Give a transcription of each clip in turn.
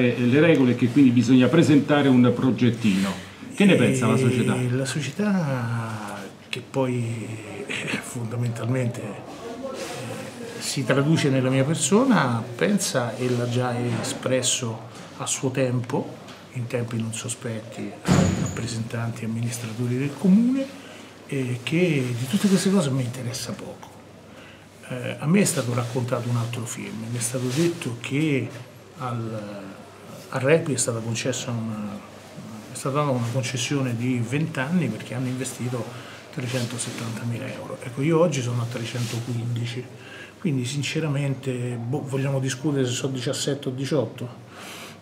le regole e che quindi bisogna presentare un progettino. Che ne pensa la società? La società che poi fondamentalmente eh, si traduce nella mia persona pensa e l'ha già espresso a suo tempo, in tempi non sospetti, ai rappresentanti amministratori del comune, eh, che di tutte queste cose mi interessa poco. Eh, a me è stato raccontato un altro film, mi è stato detto che al, al Repi è stata concessa una, è stata una concessione di 20 anni perché hanno investito 370 mila euro. Ecco, io oggi sono a 315, quindi sinceramente boh, vogliamo discutere se sono 17 o 18?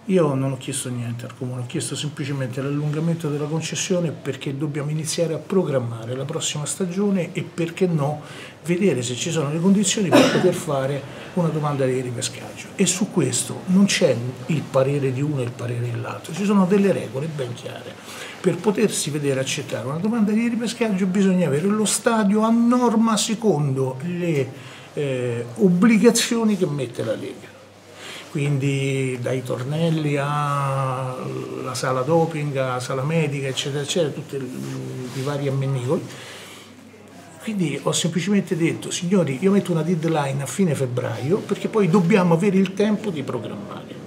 Io non ho chiesto niente al Comune, ho chiesto semplicemente l'allungamento della concessione perché dobbiamo iniziare a programmare la prossima stagione e perché no vedere se ci sono le condizioni per poter fare una domanda di ripescaggio. E su questo non c'è il parere di uno e il parere dell'altro, ci sono delle regole ben chiare. Per potersi vedere accettare una domanda di ripescaggio bisogna avere lo stadio a norma secondo le eh, obbligazioni che mette la Lega quindi dai tornelli alla sala doping, alla sala medica, eccetera, eccetera, tutti i vari ammennicoli. Quindi ho semplicemente detto, signori, io metto una deadline a fine febbraio perché poi dobbiamo avere il tempo di programmare.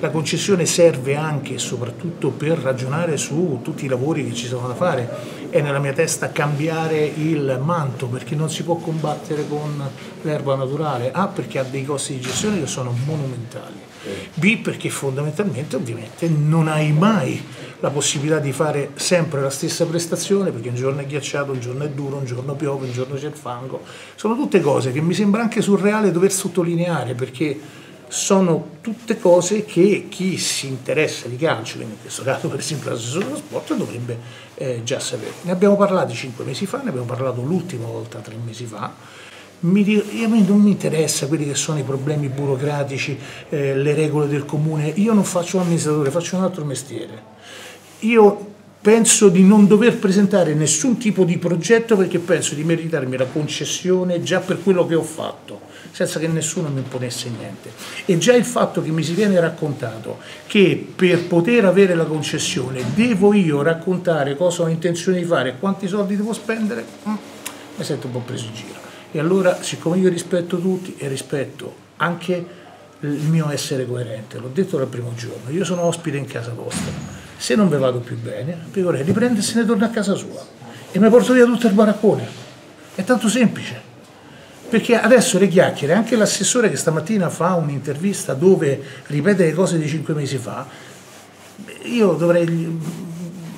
La concessione serve anche e soprattutto per ragionare su tutti i lavori che ci sono da fare. È nella mia testa cambiare il manto perché non si può combattere con l'erba naturale. A perché ha dei costi di gestione che sono monumentali. B perché fondamentalmente ovviamente non hai mai la possibilità di fare sempre la stessa prestazione perché un giorno è ghiacciato, un giorno è duro, un giorno piove, un giorno c'è il fango. Sono tutte cose che mi sembra anche surreale dover sottolineare perché sono tutte cose che chi si interessa di calcio, quindi in questo caso per esempio l'assessore dello sport, dovrebbe eh, già sapere. Ne abbiamo parlato cinque mesi fa, ne abbiamo parlato l'ultima volta tre mesi fa. Mi, a me non mi interessa quelli che sono i problemi burocratici, eh, le regole del comune. Io non faccio l'amministratore, faccio un altro mestiere. Io penso di non dover presentare nessun tipo di progetto perché penso di meritarmi la concessione già per quello che ho fatto senza che nessuno mi imponesse niente. E già il fatto che mi si viene raccontato che per poter avere la concessione devo io raccontare cosa ho intenzione di fare e quanti soldi devo spendere, mm, mi sento un po' preso in giro. E allora, siccome io rispetto tutti e rispetto anche il mio essere coerente, l'ho detto dal primo giorno, io sono ospite in casa vostra, se non vi vado più bene, vi vorrei riprendere e se ne torna a casa sua e mi porto via tutto il baraccone. È tanto semplice. Perché adesso le chiacchiere, anche l'assessore che stamattina fa un'intervista dove ripete le cose di cinque mesi fa, io dovrei,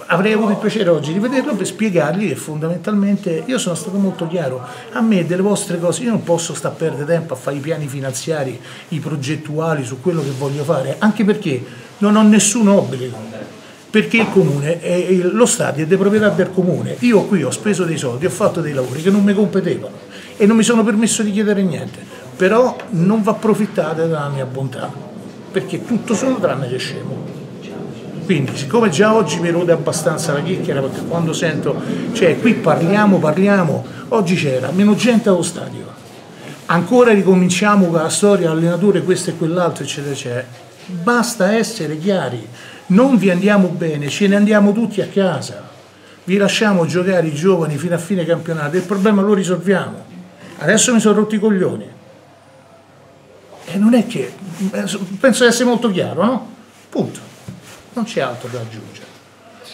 avrei avuto il piacere oggi di vederlo per spiegargli che fondamentalmente io sono stato molto chiaro, a me delle vostre cose, io non posso stare a perdere tempo a fare i piani finanziari, i progettuali su quello che voglio fare, anche perché non ho nessun obbligo perché il comune, è, lo stadio è di proprietà del comune. Io qui ho speso dei soldi, ho fatto dei lavori che non mi competevano e non mi sono permesso di chiedere niente, però non va approfittate della mia bontà, perché tutto sono tranne che scemo. Quindi, siccome già oggi mi rode abbastanza la chiacchiera, perché quando sento, cioè qui parliamo, parliamo, oggi c'era meno gente allo stadio, ancora ricominciamo con la storia, allenatore questo e quell'altro, eccetera, eccetera. Basta essere chiari, non vi andiamo bene, ce ne andiamo tutti a casa, vi lasciamo giocare i giovani fino a fine campionato, il problema lo risolviamo. Adesso mi sono rotti i coglioni. E non è che, penso di essere molto chiaro, no? Punto. Non c'è altro da aggiungere.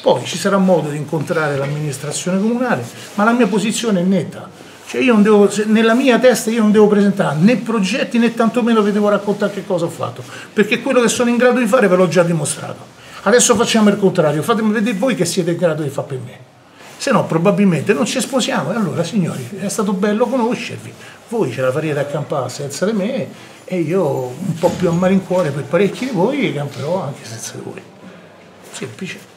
Poi ci sarà modo di incontrare l'amministrazione comunale, ma la mia posizione è netta. Cioè io non devo, nella mia testa io non devo presentare né progetti né tantomeno vi devo raccontare che cosa ho fatto, perché quello che sono in grado di fare ve l'ho già dimostrato. Adesso facciamo il contrario, fatemi vedere voi che siete in grado di fare per me se no probabilmente non ci sposiamo e allora signori è stato bello conoscervi, voi ce la farete accampare senza di me e io un po' più a malincuore per parecchi di voi camperò anche senza di voi. Semplice.